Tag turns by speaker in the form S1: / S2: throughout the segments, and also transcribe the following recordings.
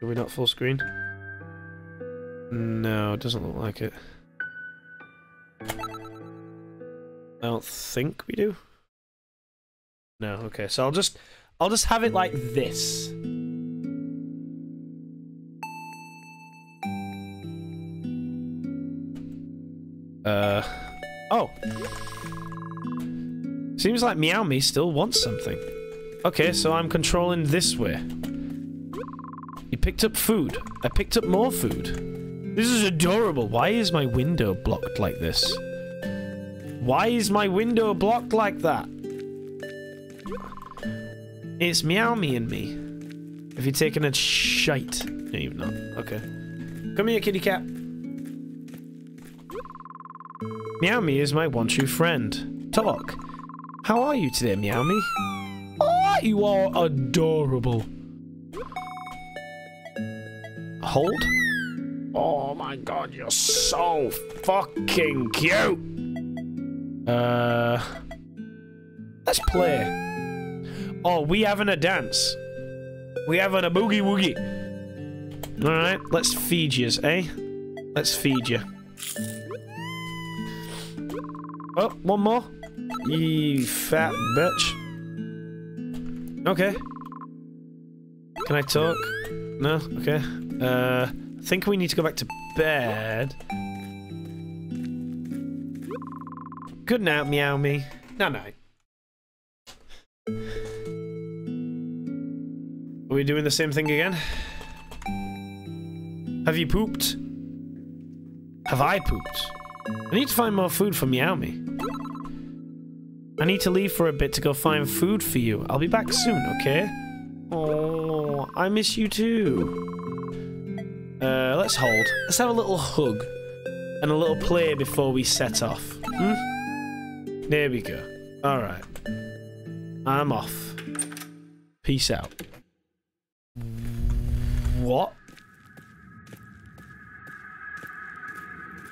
S1: Are we not full screen? No, it doesn't look like it. I don't think we do. No, okay, so I'll just I'll just have it like this. Uh oh. Seems like Meowmie still wants something. Okay, so I'm controlling this way. You picked up food. I picked up more food. This is adorable. Why is my window blocked like this? Why is my window blocked like that? It's Meowmie and me. Have you taken a shite? No, you've not. Okay. Come here, kitty cat. Meowmie is my one true friend. Talk. How are you today, Meowmie? Oh, you are adorable. Hold? Oh my god, you're so fucking cute! Uh... Let's play. Oh, we having a dance. We having a boogie woogie. Alright, let's feed yous, eh? Let's feed you. Oh, one more. You fat bitch. Okay. Can I talk? No? Okay. Uh, I think we need to go back to bed. Good night, Meowmie. No, night. Are we doing the same thing again? Have you pooped? Have I pooped? I need to find more food for Meowmie. I need to leave for a bit to go find food for you. I'll be back soon, okay? Oh, I miss you too. Uh, let's hold. Let's have a little hug and a little play before we set off. Hmm? There we go. Alright. I'm off. Peace out. What?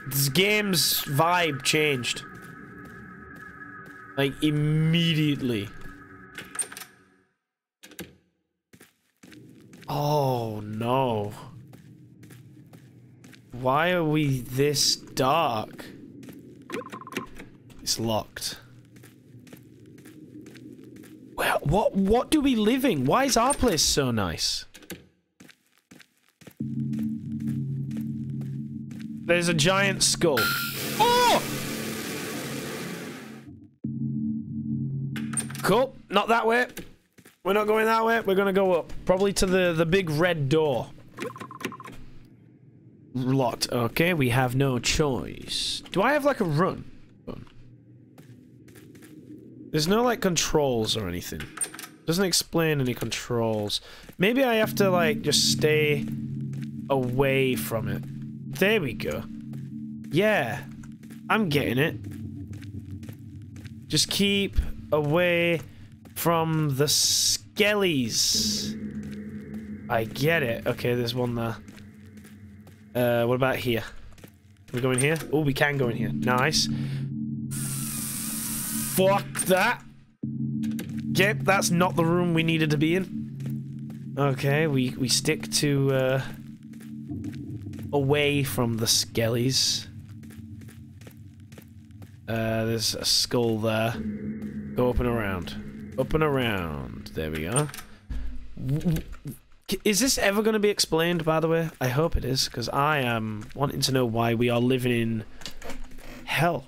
S1: This game's vibe changed. Like, immediately. Oh, no. Why are we this dark? It's locked. Well, what what do we live in? Why is our place so nice? There's a giant skull. Oh! Cool. Not that way. We're not going that way. We're gonna go up. Probably to the, the big red door. Locked. Okay, we have no choice. Do I have like a run? There's no like controls or anything. Doesn't explain any controls. Maybe I have to like just stay away from it. There we go. Yeah. I'm getting it. Just keep away from the skellies. I get it. Okay, there's one there. Uh, what about here? Can we go in here? Oh, we can go in here. Nice. Fuck that. Yep, that's not the room we needed to be in. Okay, we, we stick to, uh, away from the skellies. Uh, there's a skull there. Go up and around. Up and around. There we go. Is this ever going to be explained, by the way? I hope it is, because I am wanting to know why we are living in hell.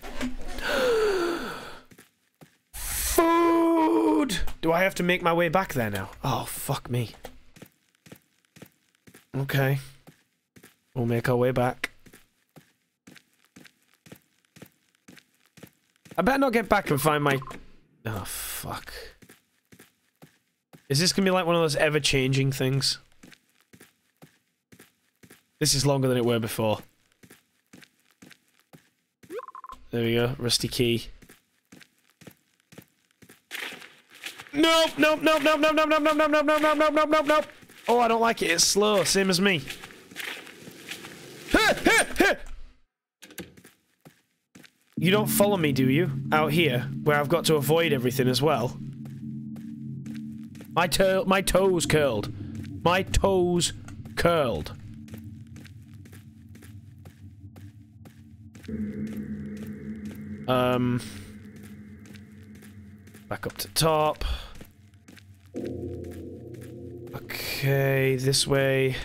S1: Food! Do I have to make my way back there now? Oh, fuck me. Okay. We'll make our way back. I better not get back and find my... Oh, fuck. Is this gonna be like one of those ever-changing things? This is longer than it were before. There we go, rusty key. Nope, nope, nope, nope, nope, nope, nope, nope, nope, nope, nope, nope, nope, nope, nope, nope. Oh, I don't like it. It's slow, same as me. You don't follow me, do you? Out here, where I've got to avoid everything as well. My toe, my toes curled. My toes curled. Um, back up to top. Okay, this way.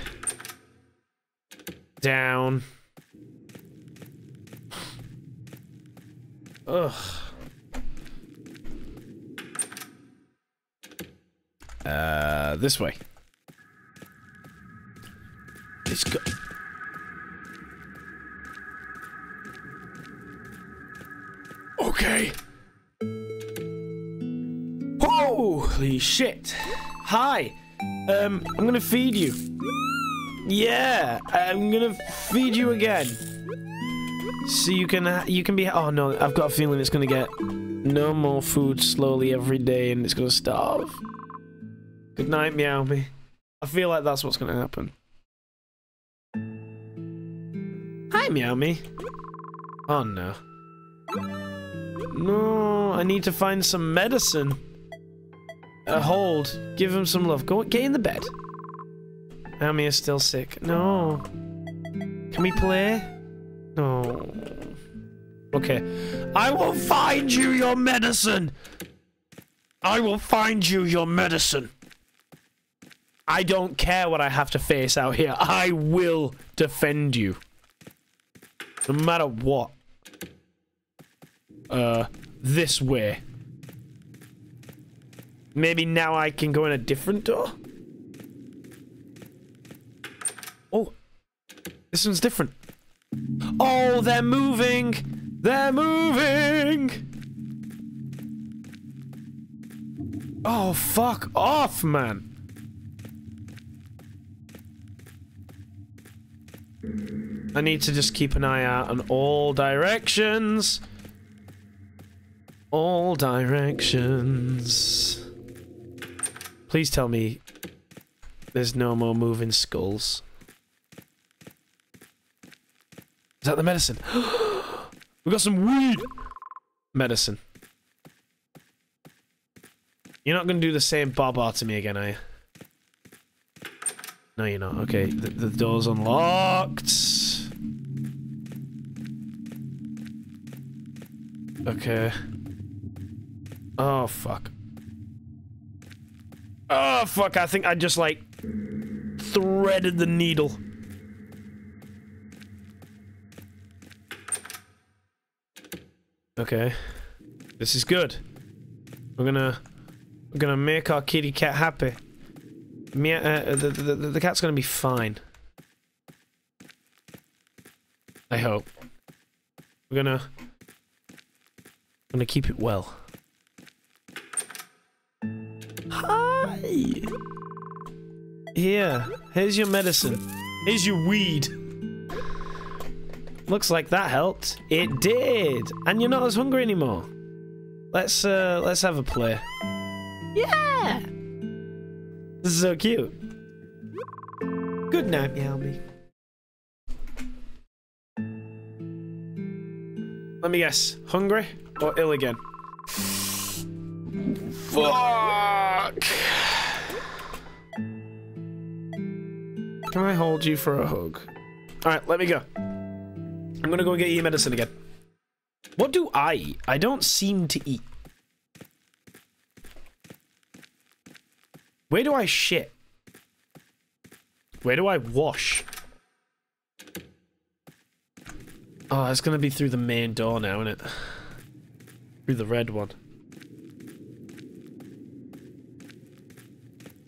S1: Down. Ugh. Uh, this way. Let's go. Okay. Holy shit. Hi. Um, I'm gonna feed you. Yeah, I'm gonna feed you again. So you can you can be. Oh no, I've got a feeling it's gonna get no more food slowly every day, and it's gonna starve. Good night, Meowmie. I feel like that's what's gonna happen. Hi, Meowmie. Oh no. No, I need to find some medicine. Uh, hold. Give him some love. Go, get in the bed. Meowmie is still sick. No. Can we play? No. Okay. I will find you your medicine. I will find you your medicine. I don't care what I have to face out here. I will defend you. No matter what. Uh, this way. Maybe now I can go in a different door? Oh. This one's different. Oh, they're moving! They're moving! Oh, fuck off, man. I need to just keep an eye out on all directions. All directions. Please tell me there's no more moving skulls. Is that the medicine? we got some weed! Medicine. You're not going to do the same barbara to me again, are you? No, you're not. Okay, the, the door's unlocked. Okay. Oh, fuck. Oh, fuck, I think I just, like, threaded the needle. Okay. This is good. We're gonna... We're gonna make our kitty cat happy. Me uh, the, the, the, the cat's gonna be fine. I hope. We're gonna... gonna keep it well. Hi! Here, here's your medicine. Here's your weed. Looks like that helped. It did! And you're not as hungry anymore. Let's, uh, let's have a play. Yeah! This is so cute. Good night, Meowmie. Let me guess. Hungry or ill again? Fuck! Can I hold you for a hug? Alright, let me go. I'm gonna go get you medicine again. What do I eat? I don't seem to eat. Where do I shit? Where do I wash? Oh, it's gonna be through the main door now, isn't it? Through the red one.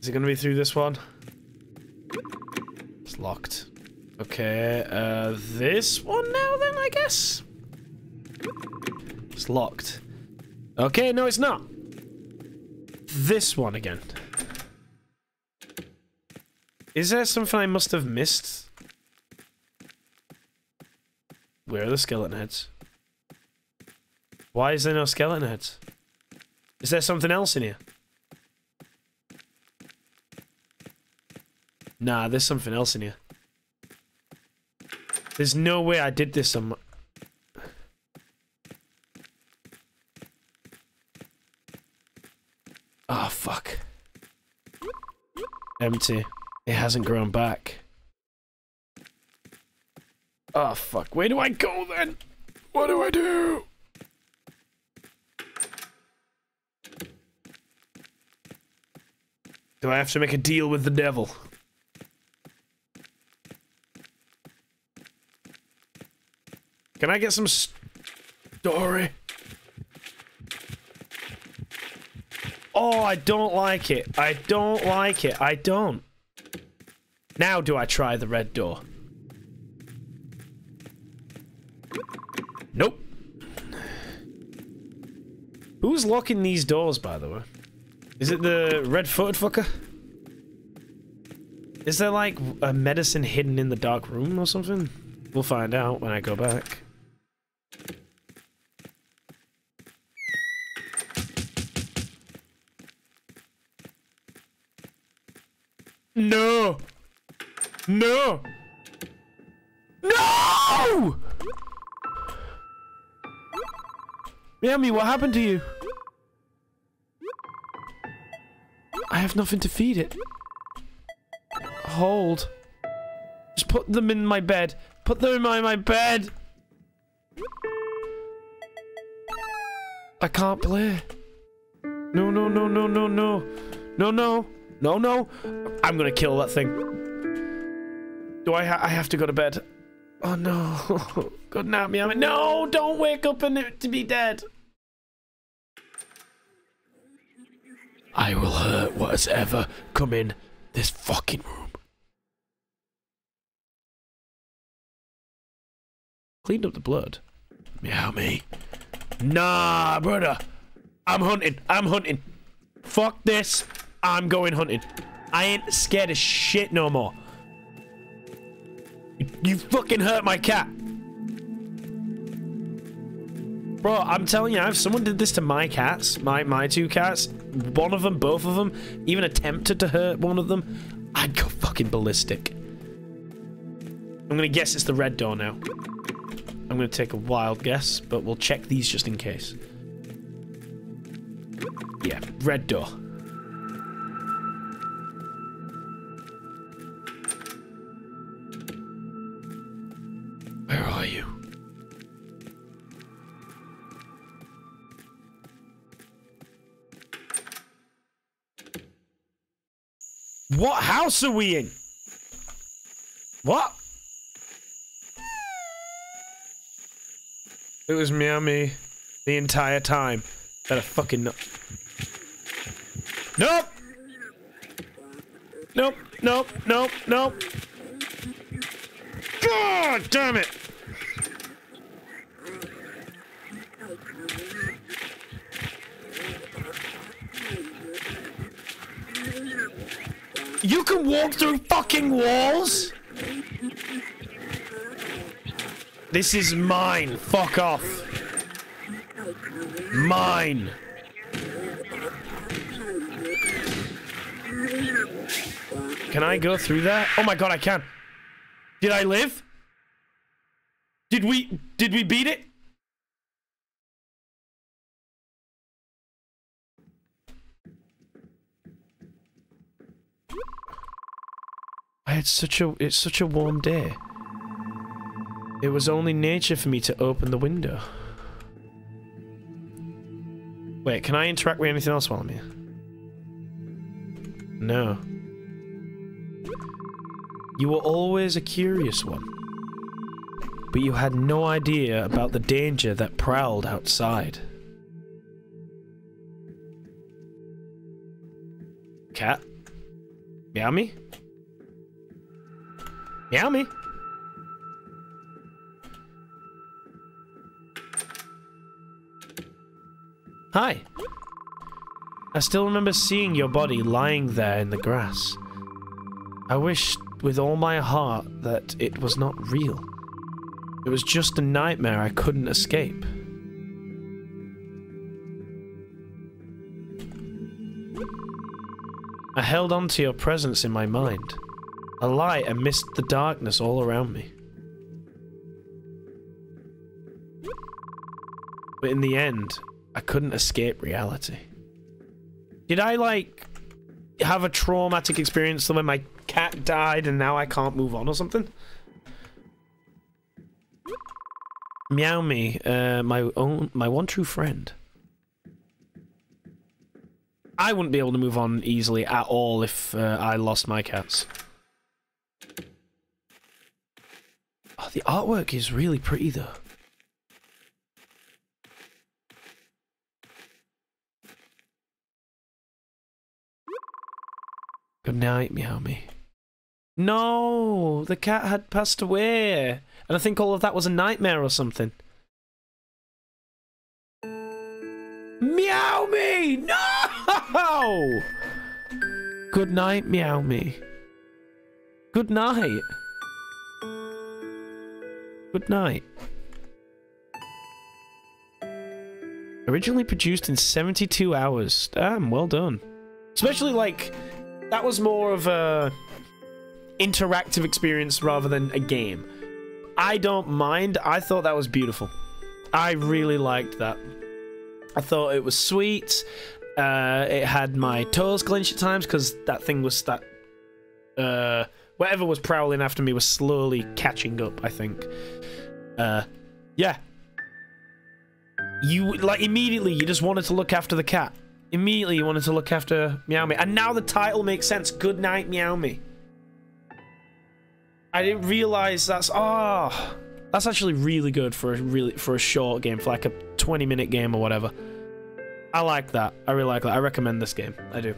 S1: Is it gonna be through this one? It's locked. Okay, uh, this one now then, I guess? It's locked. Okay, no, it's not. This one again. Is there something I must have missed? Where are the skeleton heads? Why is there no skeleton heads? Is there something else in here? Nah, there's something else in here. There's no way I did this on Oh, fuck. Empty. It hasn't grown back. Oh, fuck. Where do I go then? What do I do? Do I have to make a deal with the devil? Can I get some story? Oh, I don't like it. I don't like it. I don't. Now do I try the red door? Nope. Who's locking these doors, by the way? Is it the red-footed fucker? Is there, like, a medicine hidden in the dark room or something? We'll find out when I go back. No! No! No! Yummy, what happened to you? Have nothing to feed it. Hold. Just put them in my bed. Put them in my, my bed. I can't play. No, no, no, no, no, no. No, no. No, no. I'm gonna kill that thing. Do I ha I have to go to bed? Oh no. Good night, meow. No, don't wake up and to be dead. I will hurt what has ever come in this fucking room. Cleaned up the blood. Meowmie. Nah, brother. I'm hunting. I'm hunting. Fuck this. I'm going hunting. I ain't scared of shit no more. You, you fucking hurt my cat. Bro, I'm telling you, if someone did this to my cats, my, my two cats, one of them, both of them, even attempted to hurt one of them, I'd go fucking ballistic. I'm gonna guess it's the red door now. I'm gonna take a wild guess, but we'll check these just in case. Yeah, red door. Where are you? What house are we in? What? It was Miami the entire time. Better fucking no- Nope! Nope, nope, nope, nope. God damn it! You can walk through fucking walls? This is mine. Fuck off. Mine. Can I go through that? Oh my god, I can. Did I live? Did we did we beat it? I had such a it's such a warm day. It was only nature for me to open the window. Wait, can I interact with anything else while I'm here? No. You were always a curious one. But you had no idea about the danger that prowled outside. Cat? Meowmie? Me? Hi. I still remember seeing your body lying there in the grass. I wished with all my heart that it was not real. It was just a nightmare I couldn't escape. I held on to your presence in my mind, a light amidst the darkness all around me. But in the end, I couldn't escape reality. Did I, like, have a traumatic experience when my cat died and now I can't move on or something? Meowmie, uh, my own, my one true friend. I wouldn't be able to move on easily at all if uh, I lost my cats. Oh, the artwork is really pretty though. Good night, Meowmie. No, the cat had passed away. And I think all of that was a nightmare or something. Meowmie! No! Good night, Meowmie. Good night. Good night. Originally produced in 72 hours. Damn, well done. Especially like that was more of a interactive experience rather than a game. I don't mind. I thought that was beautiful. I really liked that. I thought it was sweet. Uh, it had my toes clenched at times because that thing was that. Uh, whatever was prowling after me was slowly catching up. I think. Uh, yeah. You like immediately. You just wanted to look after the cat. Immediately you wanted to look after Meowmie. And now the title makes sense. Good night, Meowmie. I didn't realize that's ah, oh, that's actually really good for a really for a short game, for like a 20 minute game or whatever. I like that. I really like that. I recommend this game. I do.